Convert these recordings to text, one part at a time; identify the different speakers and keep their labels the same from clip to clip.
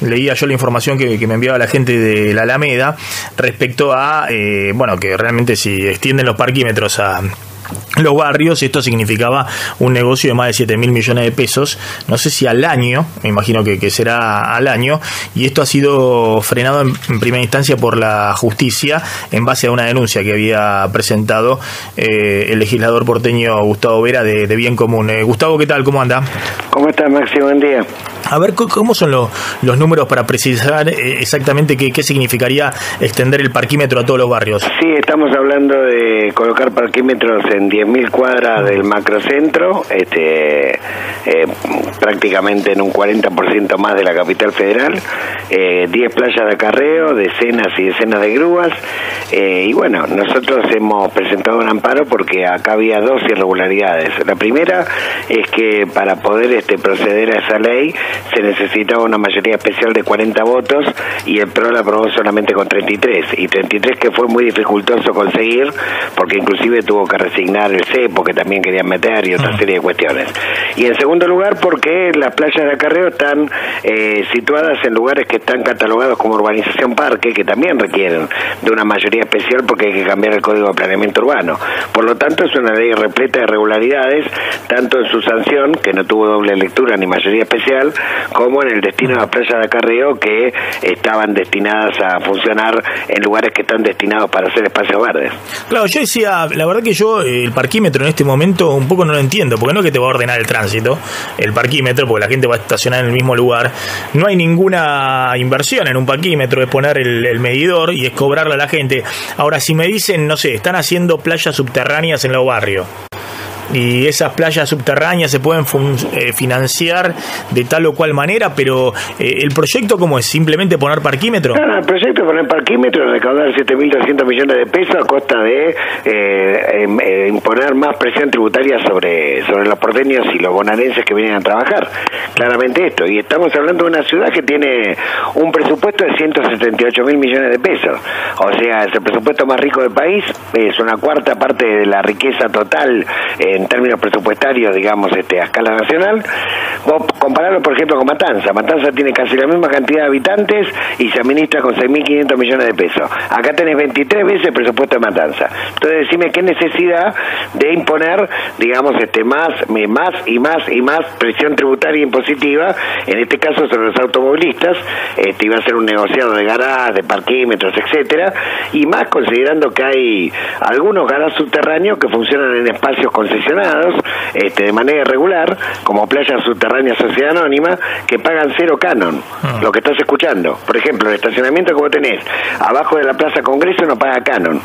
Speaker 1: Leía yo la información que, me enviaba la gente de la Alameda respecto a, eh, bueno, que realmente si extienden los parquímetros a los barrios, esto significaba un negocio de más de 7 mil millones de pesos, no sé si al año, me imagino que, será al año, y esto ha sido frenado en, primera instancia por la justicia en base a una denuncia que había presentado eh, el legislador porteño Gustavo Vera de, Bien Común. Eh, Gustavo, ¿qué tal? ¿Cómo anda?
Speaker 2: ¿Cómo estás, Maxi? Buen día.
Speaker 1: A ver, ¿cómo son los, números para precisar eh, exactamente qué, qué significaría extender el parquímetro a todos los barrios?
Speaker 2: Sí, estamos hablando de colocar parquímetros en 10.000 cuadras del macrocentro, este, eh, prácticamente en un 40% más de la capital federal, eh, 10 playas de acarreo, decenas y decenas de grúas, eh, y bueno, nosotros hemos presentado un amparo porque acá había dos irregularidades. La primera es que para poder este, proceder a esa ley se necesitaba una mayoría especial de 40 votos y el PRO la aprobó solamente con 33, y 33 que fue muy dificultoso conseguir porque inclusive tuvo que resignar el CEPO que también querían meter y otra ah. serie de cuestiones. Y en segundo lugar porque las playas de acarreo están eh, situadas en lugares que están catalogados como urbanización parque, que también requieren de una mayoría especial porque hay que cambiar el código de planeamiento urbano. Por lo tanto, es una ley repleta de irregularidades, tanto en su sanción, que no tuvo doble lectura ni mayoría especial, como en el destino de la playa de acarreo, que estaban destinadas a funcionar en lugares que están destinados para hacer espacios verdes.
Speaker 1: Claro, yo decía, la verdad que yo el parquímetro en este momento un poco no lo entiendo, porque no es que te va a ordenar el tránsito, el parquímetro, porque la gente va a estacionar en el mismo lugar. No hay ninguna inversión en un parquímetro, es poner el, medidor y es cobrarle a la gente. Ahora, si me dicen, no sé, están haciendo playas subterráneas en los barrios y esas playas subterráneas se pueden eh, financiar de tal o cual manera, pero eh, el proyecto cómo es, simplemente poner parquímetro.
Speaker 2: el proyecto es poner parquímetro, recaudar 7.200 millones de pesos a costa de imponer más presión tributaria sobre, sobre los porteños y los bonaerenses que vienen a trabajar. Claramente esto, y estamos hablando de una ciudad que tiene un presupuesto de 178 mil millones de pesos, o sea, es el presupuesto más rico del país, es una cuarta parte de la riqueza total en términos presupuestarios, digamos, este, a escala nacional. Vos compararlo, por ejemplo, con Matanza. Matanza tiene casi la misma cantidad de habitantes y se administra con 6.500 millones de pesos. Acá tenés 23 veces el presupuesto de Matanza. Entonces, decime qué necesidad de imponer, digamos, este más, más y más y más presión tributaria impositiva, en este caso sobre los automovilistas, este iba a ser un negociado de garajes, de parquímetros, etcétera, y más considerando que hay algunos garajes subterráneos que funcionan en espacios concesionarios este, de manera irregular, como Playa Subterránea Sociedad Anónima, que pagan cero canon, ah. lo que estás escuchando. Por ejemplo, el estacionamiento que vos tenés abajo de la Plaza Congreso no paga canon.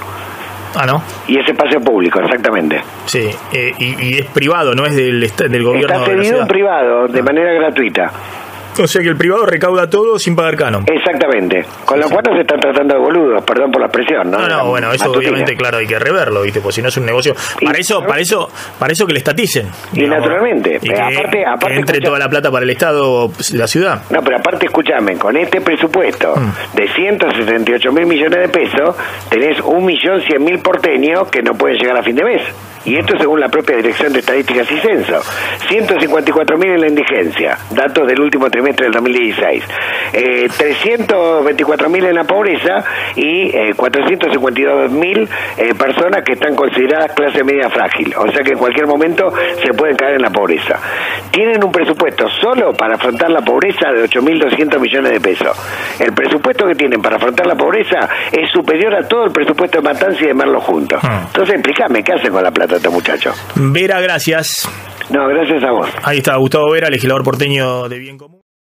Speaker 1: Ah, ¿no?
Speaker 2: Y ese paseo público, exactamente.
Speaker 1: Sí, eh, y, es privado, no es del, del gobierno.
Speaker 2: Está cedido en privado, de ah. manera gratuita.
Speaker 1: O sea que el privado recauda todo sin pagar canon.
Speaker 2: Exactamente. Con lo cual no se están tratando de boludos, perdón por la expresión, ¿no?
Speaker 1: No, no, bueno, eso obviamente, claro, hay que reverlo, ¿viste? Pues si no es un negocio. Para eso, para eso, para eso que le estaticen.
Speaker 2: Y naturalmente. Y
Speaker 1: aparte, aparte entre toda la plata para el Estado, la ciudad.
Speaker 2: No, pero aparte, escúchame, con este presupuesto mm. de 178 mil millones de pesos, tenés un millón cien mil porteños que no pueden llegar a fin de mes. Y esto según la propia Dirección de Estadísticas y Censo. 154.000 en la indigencia, datos del último trimestre del 2016. Eh, 324.000 en la pobreza y eh, 452.000 eh, personas que están consideradas clase media frágil. O sea que en cualquier momento se pueden caer en la pobreza. Tienen un presupuesto solo para afrontar la pobreza de 8.200 millones de pesos. El presupuesto que tienen para afrontar la pobreza es superior a todo el presupuesto de Matanza y de Merlo juntos. Ah. Entonces explícame, ¿qué hacen con la plata? Este muchacho.
Speaker 1: Vera, gracias.
Speaker 2: No, gracias a vos.
Speaker 1: Ahí está Gustavo Vera, legislador porteño de Bien Común.